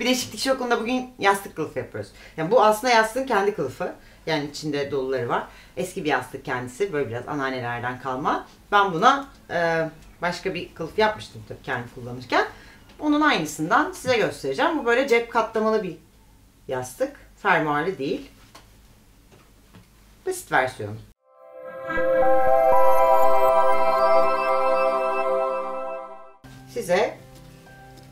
Bileşik Dikiş Okulu'nda bugün yastık kılıfı yapıyoruz. Yani bu aslında yastığın kendi kılıfı. Yani içinde doluları var. Eski bir yastık kendisi. Böyle biraz anneannelerden kalma. Ben buna e, başka bir kılıf yapmıştım tabii kendi kullanırken. Onun aynısından size göstereceğim. Bu böyle cep katlamalı bir yastık. Fermuarlı değil. Basit versiyonu. Size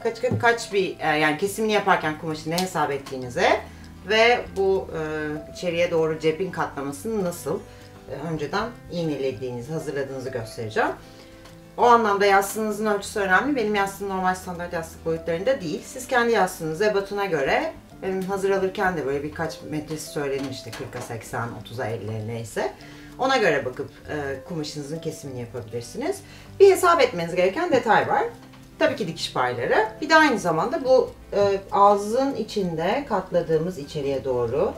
kaç kaç bir e, yani kesimini yaparken kumaşı ne hesap ettiğinize ve bu e, içeriye doğru cebin katlamasını nasıl e, önceden iğnelediğinizi, hazırladığınızı göstereceğim. O anlamda yastığınızın ölçüsü önemli. Benim yastığım normal standart yastık boyutlarında değil. Siz kendi yastığınız ebatına göre benim hazır alırken de böyle birkaç metresi söyledim işte 40'a 80, 30'a 50 neyse. Ona göre bakıp e, kumaşınızın kesimini yapabilirsiniz. Bir hesap etmeniz gereken detay var. Tabii ki dikiş payları. Bir de aynı zamanda bu e, ağzın içinde katladığımız içeriye doğru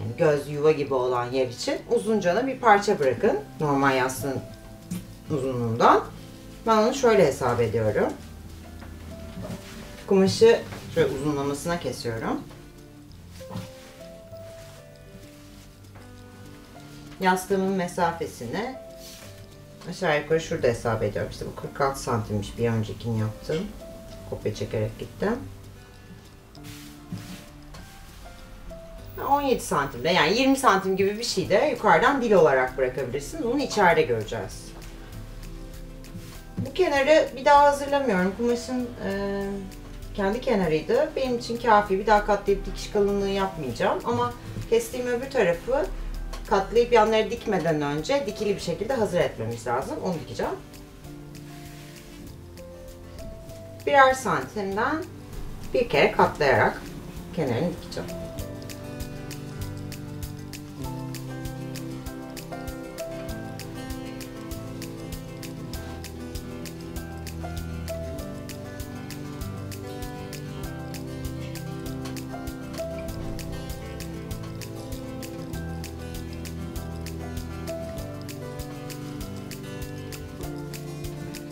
yani göz yuva gibi olan yer için uzuncana bir parça bırakın. Normal yastığın uzunluğundan. Ben onu şöyle hesap ediyorum. Kumaşı şöyle uzunlamasına kesiyorum. Yastığımın mesafesini aşağı yukarı şurada hesap ediyorum. İşte bu 46 santimmiş bir öncekini yaptım. Kopya çekerek gittim. 17 santimde yani 20 santim gibi bir şey de yukarıdan dil olarak bırakabilirsiniz. Onu içeride göreceğiz. Bu kenarı bir daha hazırlamıyorum. Kumaşın e, kendi kenarıydı. Benim için kafi. Bir daha katlayıp dikiş kalınlığı yapmayacağım. Ama kestiğim öbür tarafı katlayıp yanları dikmeden önce dikili bir şekilde hazır etmemiz lazım. Onu dikeceğim. Birer santimden bir kere katlayarak kenarını dikeceğim.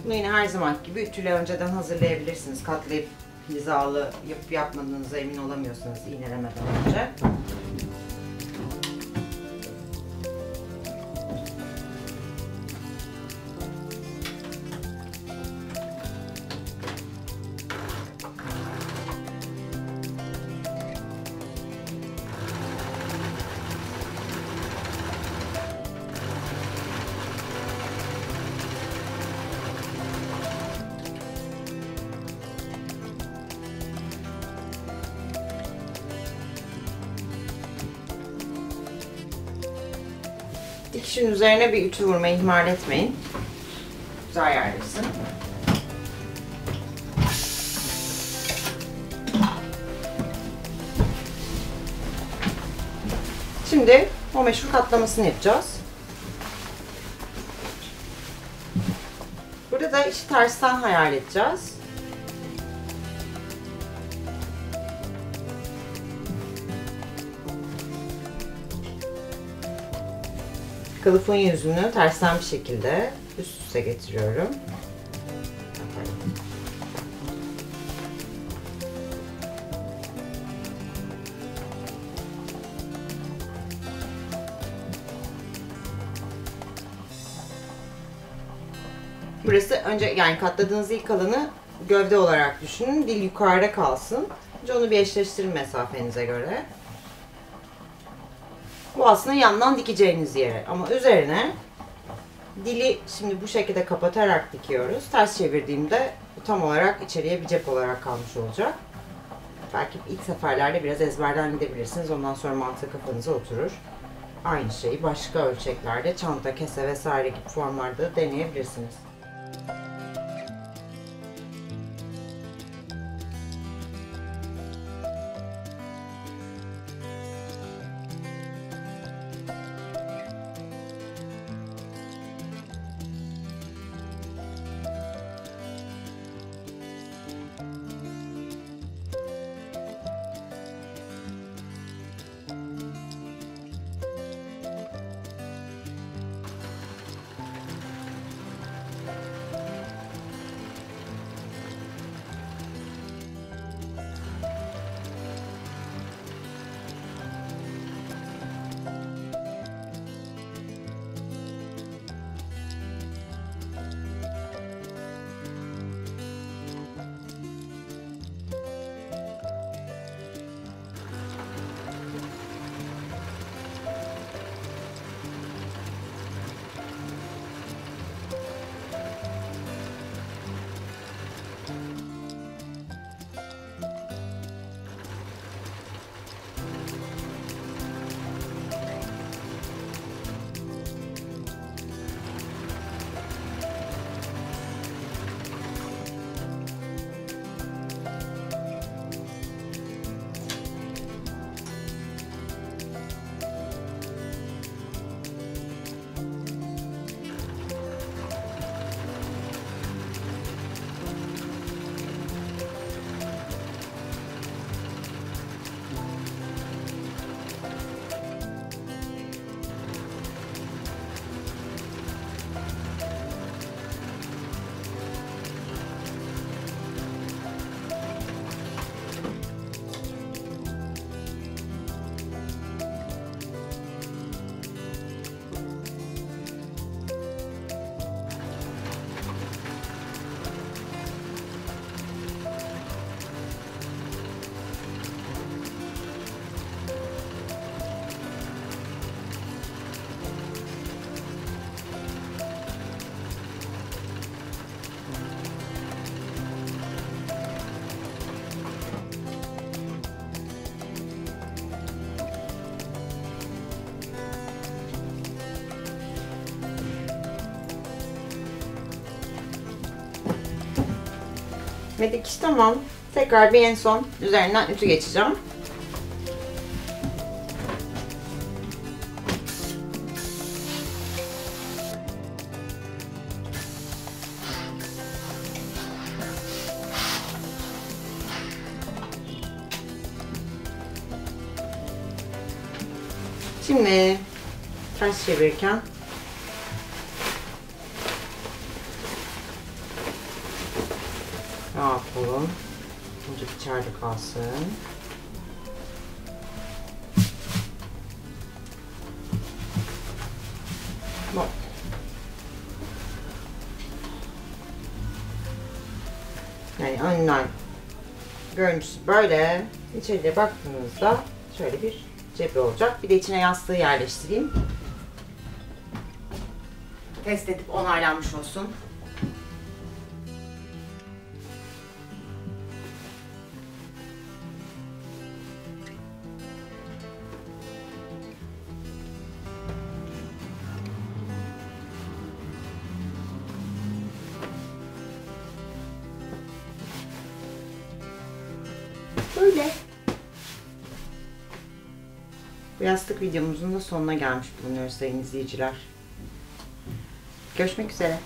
Bunu her zaman gibi ütüle önceden hazırlayabilirsiniz. Katlayıp hizalı yapıp yapmadığınıza emin olamıyorsanız iğnelemeden önce. Dikişin üzerine bir ütü vurmayı ihmal etmeyin. Güzel yerleşsin. Şimdi o meşhur katlamasını yapacağız. Burada da işi tersten hayal edeceğiz. Kılıfın yüzünü tersten bir şekilde üst üste getiriyorum. Burası önce yani katladığınız ilk alanı gövde olarak düşünün. Dil yukarıda kalsın. Önce onu bir eşleştirin mesafenize göre. Bu aslında yandan dikeceğiniz yere. Ama üzerine dili şimdi bu şekilde kapatarak dikiyoruz. Ters çevirdiğimde tam olarak içeriye bir cep olarak kalmış olacak. Belki ilk seferlerde biraz ezberden gidebilirsiniz. Ondan sonra mantığı kafanıza oturur. Aynı şeyi başka ölçeklerde çanta, kese vesaire gibi formlarda deneyebilirsiniz. Ve dikiş tamam. Tekrar bir en son üzerinden ütü geçeceğim. Şimdi ters çevirirken rahat olun. Boncuk içeride kalsın. Bak. Yani önden görüntüsü böyle. İçeriye baktığınızda şöyle bir cebi olacak. Bir de içine yastığı yerleştireyim. Test edip onaylanmış olsun. Böyle. Bu yastık videomuzun da sonuna gelmiş bulunuyoruz sayın izleyiciler. Görüşmek üzere.